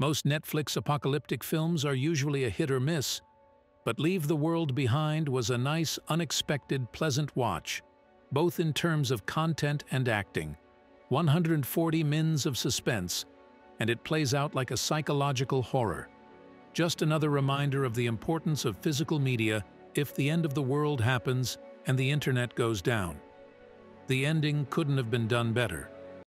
Most Netflix apocalyptic films are usually a hit or miss, but Leave the World Behind was a nice, unexpected, pleasant watch, both in terms of content and acting. 140 mins of suspense, and it plays out like a psychological horror. Just another reminder of the importance of physical media if the end of the world happens and the internet goes down. The ending couldn't have been done better.